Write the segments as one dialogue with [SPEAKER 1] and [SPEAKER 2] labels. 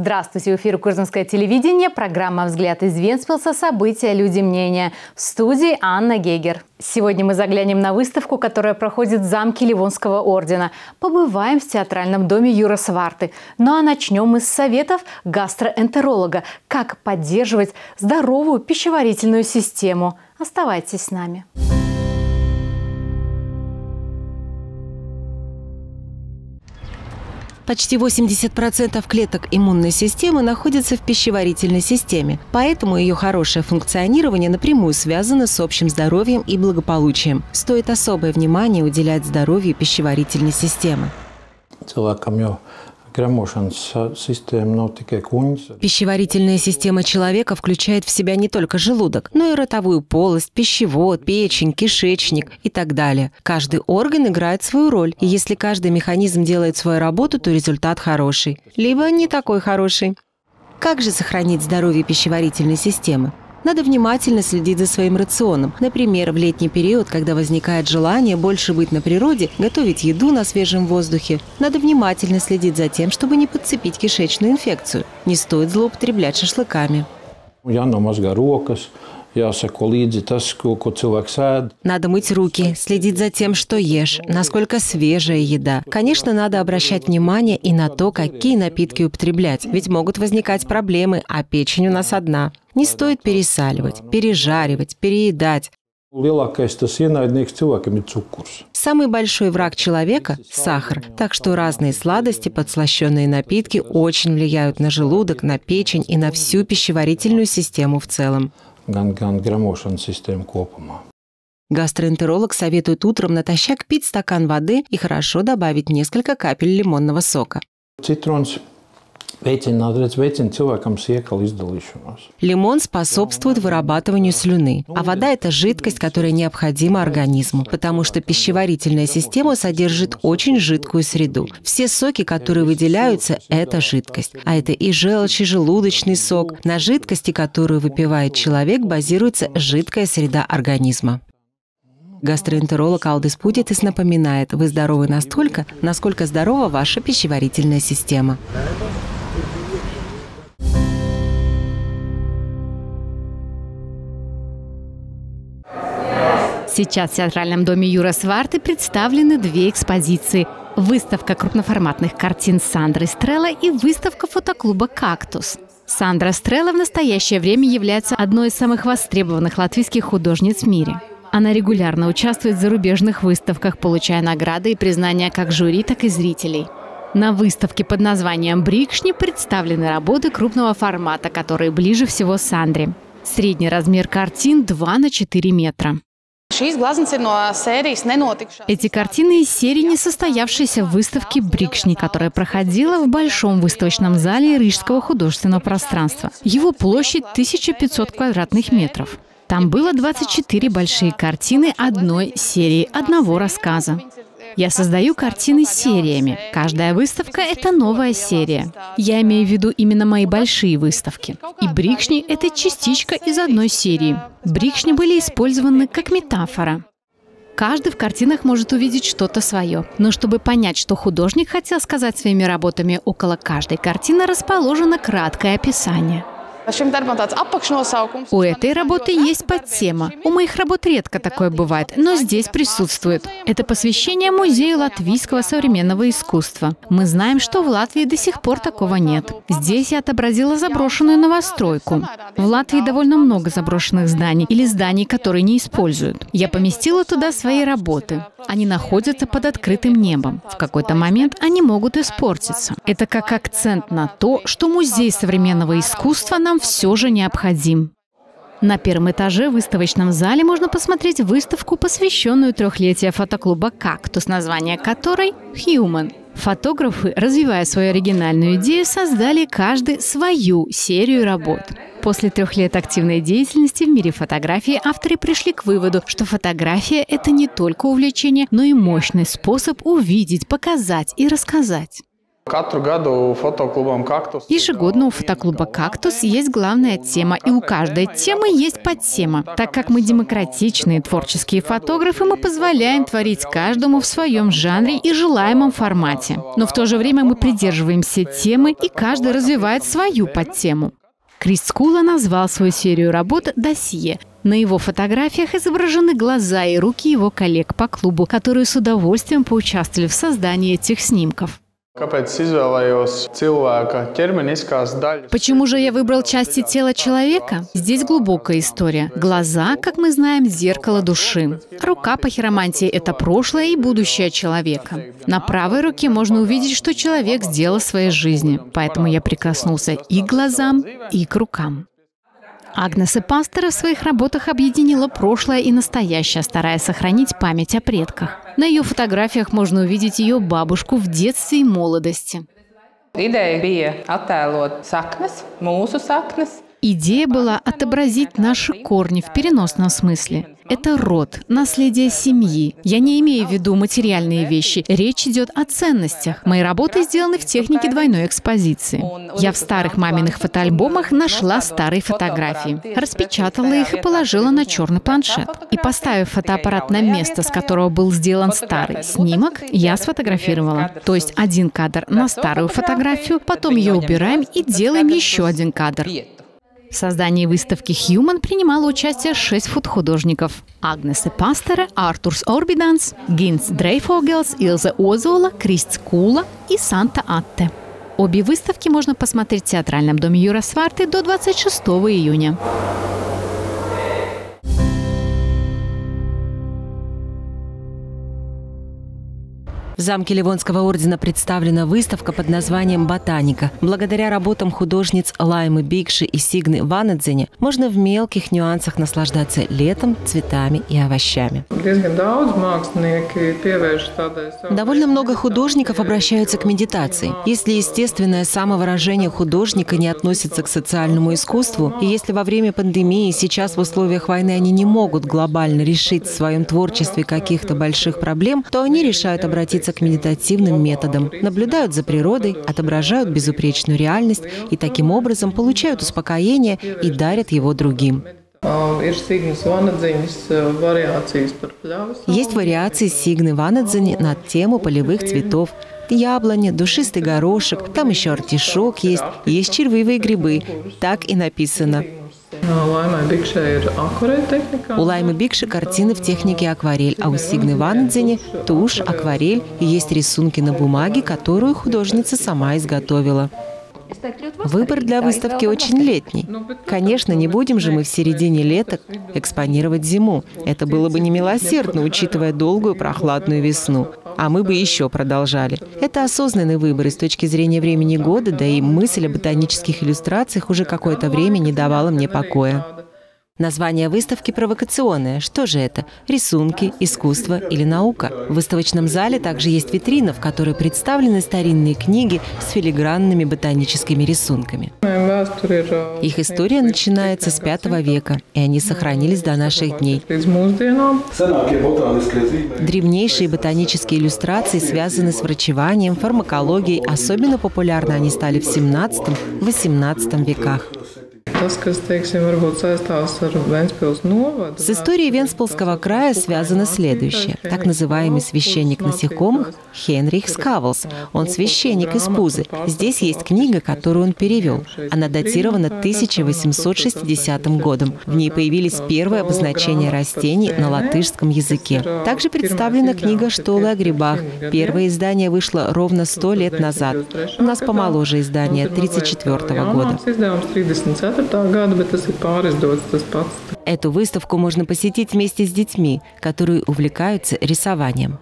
[SPEAKER 1] Здравствуйте, в эфире Курзамское телевидение, программа «Взгляд из Венспилса. События. Люди. Мнения». В студии Анна Гегер. Сегодня мы заглянем на выставку, которая проходит в замке Ливонского ордена. Побываем в театральном доме Юра Сварты. Ну а начнем мы с советов гастроэнтеролога. Как поддерживать здоровую пищеварительную систему. Оставайтесь с нами.
[SPEAKER 2] Почти 80% клеток иммунной системы находятся в пищеварительной системе, поэтому ее хорошее функционирование напрямую связано с общим здоровьем и благополучием. Стоит особое внимание уделять здоровью пищеварительной системы. Пищеварительная система человека включает в себя не только желудок, но и ротовую полость, пищевод, печень, кишечник и так далее. Каждый орган играет свою роль, и если каждый механизм делает свою работу, то результат хороший. Либо не такой хороший. Как же сохранить здоровье пищеварительной системы? Надо внимательно следить за своим рационом. Например, в летний период, когда возникает желание больше быть на природе, готовить еду на свежем воздухе, надо внимательно следить за тем, чтобы не подцепить кишечную инфекцию. Не стоит злоупотреблять шашлыками. Надо мыть руки, следить за тем, что ешь, насколько свежая еда. Конечно, надо обращать внимание и на то, какие напитки употреблять, ведь могут возникать проблемы, а печень у нас одна. Не стоит пересаливать, пережаривать, переедать. Самый большой враг человека – сахар, так что разные сладости, подслащенные напитки очень влияют на желудок, на печень и на всю пищеварительную систему в целом. Гастроэнтеролог советует утром натощак пить стакан воды и хорошо добавить несколько капель лимонного сока. Лимон способствует вырабатыванию слюны, а вода – это жидкость, которая необходима организму, потому что пищеварительная система содержит очень жидкую среду. Все соки, которые выделяются – это жидкость. А это и желчь, и желудочный сок. На жидкости, которую выпивает человек, базируется жидкая среда организма. Гастроэнтеролог Алдис Путитис напоминает, вы здоровы настолько, насколько здорова ваша пищеварительная система.
[SPEAKER 1] Сейчас в театральном доме Юра Сварты представлены две экспозиции. Выставка крупноформатных картин Сандры Стрелла и выставка фотоклуба «Кактус». Сандра Стрелла в настоящее время является одной из самых востребованных латвийских художниц в мире. Она регулярно участвует в зарубежных выставках, получая награды и признания как жюри, так и зрителей. На выставке под названием «Брикшни» представлены работы крупного формата, которые ближе всего Сандре. Средний размер картин 2 на 4 метра. Эти картины из серии несостоявшейся выставки «Брикшни», которая проходила в Большом выставочном зале Рижского художественного пространства. Его площадь 1500 квадратных метров. Там было 24 большие картины одной серии, одного рассказа. Я создаю картины сериями. Каждая выставка — это новая серия. Я имею в виду именно мои большие выставки. И брикшни — это частичка из одной серии. Брикшни были использованы как метафора. Каждый в картинах может увидеть что-то свое. Но чтобы понять, что художник хотел сказать своими работами, около каждой картины расположено краткое описание. У этой работы есть подтема. У моих работ редко такое бывает, но здесь присутствует. Это посвящение Музею латвийского современного искусства. Мы знаем, что в Латвии до сих пор такого нет. Здесь я отобразила заброшенную новостройку. В Латвии довольно много заброшенных зданий или зданий, которые не используют. Я поместила туда свои работы. Они находятся под открытым небом. В какой-то момент они могут испортиться. Это как акцент на то, что Музей современного искусства нам все же необходим. На первом этаже в выставочном зале можно посмотреть выставку, посвященную трехлетию фотоклуба «Кактус», название которой «Human». Фотографы, развивая свою оригинальную идею, создали каждый свою серию работ. После трех лет активной деятельности в мире фотографии авторы пришли к выводу, что фотография – это не только увлечение, но и мощный способ увидеть, показать и рассказать. Ежегодно у фотоклуба «Кактус» есть главная тема, и у каждой темы есть подтема. Так как мы демократичные творческие фотографы, мы позволяем творить каждому в своем жанре и желаемом формате. Но в то же время мы придерживаемся темы, и каждый развивает свою подтему. Крис Скула назвал свою серию работ «Досье». На его фотографиях изображены глаза и руки его коллег по клубу, которые с удовольствием поучаствовали в создании этих снимков.
[SPEAKER 3] Почему
[SPEAKER 1] же я выбрал части тела человека? Здесь глубокая история. Глаза, как мы знаем, зеркало души. Рука по хиромантии – это прошлое и будущее человека. На правой руке можно увидеть, что человек сделал своей жизни. Поэтому я прикоснулся и к глазам, и к рукам. Агнес и Пастора в своих работах объединила прошлое и настоящее, стараясь сохранить память о предках. На ее фотографиях можно увидеть ее бабушку в детстве и молодости.
[SPEAKER 3] Идея
[SPEAKER 1] была отобразить наши корни в переносном смысле. Это род, наследие семьи. Я не имею в виду материальные вещи. Речь идет о ценностях. Мои работы сделаны в технике двойной экспозиции. Я в старых маминых фотоальбомах нашла старые фотографии, распечатала их и положила на черный планшет. И поставив фотоаппарат на место, с которого был сделан старый снимок, я сфотографировала. То есть один кадр на старую фотографию, потом ее убираем и делаем еще один кадр. В создании выставки «Human» принимало участие шесть фотохудожников. Агнесе Пастера, Артурс Орбиданс, Гинс Дрейфогелс, Илза Озола, Крист Кула и Санта Атте. Обе выставки можно посмотреть в Театральном доме Юра Сварты до 26 июня.
[SPEAKER 2] В замке Ливонского ордена представлена выставка под названием «Ботаника». Благодаря работам художниц Лаймы Бигши и Сигны Ванадзене можно в мелких нюансах наслаждаться летом, цветами и овощами. Довольно много художников обращаются к медитации. Если естественное самовыражение художника не относится к социальному искусству, и если во время пандемии сейчас в условиях войны они не могут глобально решить в своем творчестве каких-то больших проблем, то они решают обратиться обращаются к медитативным методам, наблюдают за природой, отображают безупречную реальность и таким образом получают успокоение и дарят его другим. Есть вариации Сигны Ванадзани на тему полевых цветов, яблони, душистый горошек, там еще артишок есть, есть червивые грибы. Так и написано. У Лаймы Бикши картины в технике акварель, а у Сигны Ванадзени тушь, акварель и есть рисунки на бумаге, которую художница сама изготовила. Выбор для выставки очень летний. Конечно, не будем же мы в середине лета экспонировать зиму. Это было бы немилосердно, учитывая долгую прохладную весну. А мы бы еще продолжали. Это осознанный выбор и с точки зрения времени года, да и мысль о ботанических иллюстрациях уже какое-то время не давала мне покоя. Название выставки провокационное. Что же это? Рисунки, искусство или наука? В выставочном зале также есть витрина, в которой представлены старинные книги с филигранными ботаническими рисунками. Их история начинается с V века, и они сохранились до наших дней. Древнейшие ботанические иллюстрации связаны с врачеванием, фармакологией. Особенно популярны они стали в 17-18 веках.
[SPEAKER 3] Tas, kas, teiksim, varbūt saistās ar Венспилс
[SPEAKER 2] С историей Венспилского края связано следующее. Так называемый священник насекомых Хенрих Скавлс. Он священник из Пузы. Здесь есть книга, которую он перевел. Она датирована 1860 годом. В ней появились первые обозначения растений на латышском языке. Также представлена книга «Штолы о грибах». Первое издание вышло ровно 100 лет назад. У нас помоложе издание 1934 года
[SPEAKER 3] gada, bet tas ir pārizdots tas pats.
[SPEAKER 2] Эту выставку можно посетить вместе с детьми, которые увлекаются рисованием.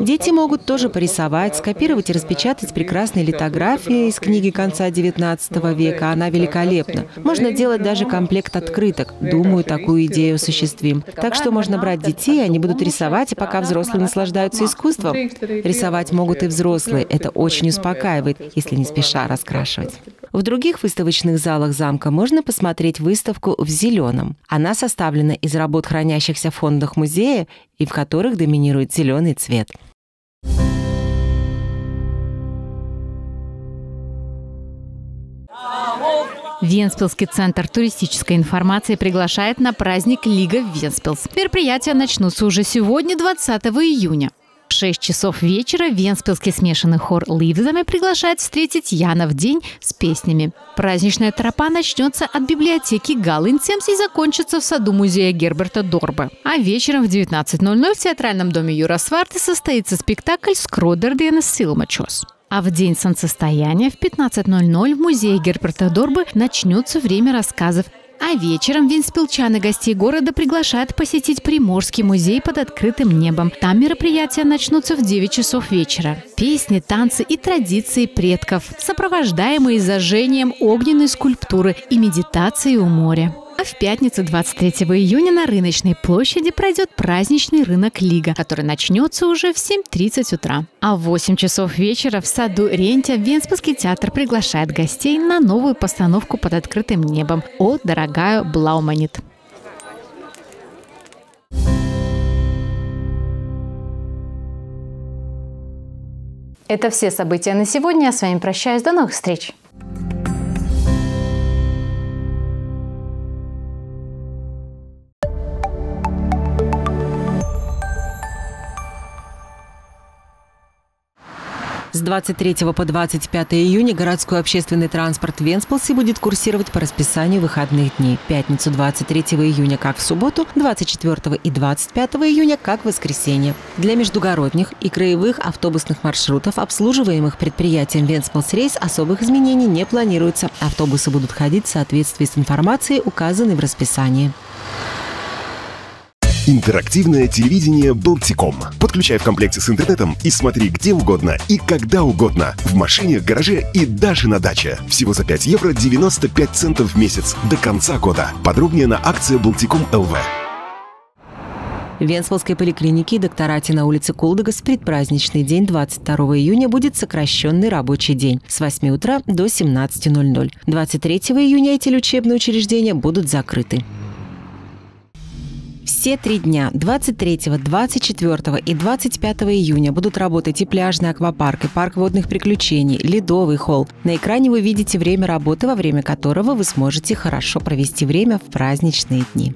[SPEAKER 2] Дети могут тоже порисовать, скопировать и распечатать прекрасные литографии из книги конца XIX века. Она великолепна. Можно делать даже комплект открыток. Думаю, такую идею осуществим. Так что можно брать детей, они будут рисовать, и пока взрослые наслаждаются искусством. Рисовать могут и взрослые. Это очень успокаивает, если не спеша раскрашивать. В других выставочных залах замка можно посмотреть выставку «В зеленом». Она составлена из работ, хранящихся в фондах музея и в которых доминирует зеленый цвет.
[SPEAKER 1] Венспилский центр туристической информации приглашает на праздник Лига Венспилс. Мероприятия начнутся уже сегодня, 20 июня. В 6 часов вечера Венспилский смешанный хор Ливзами приглашает встретить Яна в день с песнями. Праздничная тропа начнется от библиотеки Галлинцемс и закончится в саду музея Герберта Дорба. А вечером в 19.00 в театральном доме Юра Сварты состоится спектакль «Скродердиена Силмачос». А в день солнцестояния в 15.00 в музее Герберта Дорбы начнется время рассказов а вечером винспилчан и гостей города приглашают посетить Приморский музей под открытым небом. Там мероприятия начнутся в 9 часов вечера. Песни, танцы и традиции предков, сопровождаемые зажжением огненной скульптуры и медитацией у моря. В пятницу 23 июня на рыночной площади пройдет праздничный рынок Лига, который начнется уже в 7.30 утра. А в 8 часов вечера в саду Рентя Венспасский театр приглашает гостей на новую постановку под открытым небом «О, дорогая Блауманит». Это все события на сегодня. Я с вами прощаюсь. До новых встреч!
[SPEAKER 2] С 23 по 25 июня городской общественный транспорт в Венспилсе будет курсировать по расписанию выходных дней. Пятницу 23 июня как в субботу, 24 и 25 июня как в воскресенье. Для междугородних и краевых автобусных маршрутов, обслуживаемых предприятием Венспилс Рейс, особых изменений не планируется. Автобусы будут ходить в соответствии с информацией, указанной в расписании.
[SPEAKER 4] Интерактивное телевидение «Балтиком». Подключай в комплекте с интернетом и смотри где угодно и когда угодно. В машине, гараже и даже на даче. Всего за 5 евро 95 центов в месяц до конца года. Подробнее на акции «Балтиком ЛВ».
[SPEAKER 2] В Венспилской поликлинике и докторате на улице Кулдагас в предпраздничный день 22 июня будет сокращенный рабочий день с 8 утра до 17.00. 23 июня эти лечебные учреждения будут закрыты. Все три дня 23, 24 и 25 июня будут работать и пляжный аквапарк, и парк водных приключений, ледовый холл. На экране вы видите время работы, во время которого вы сможете хорошо провести время в праздничные дни.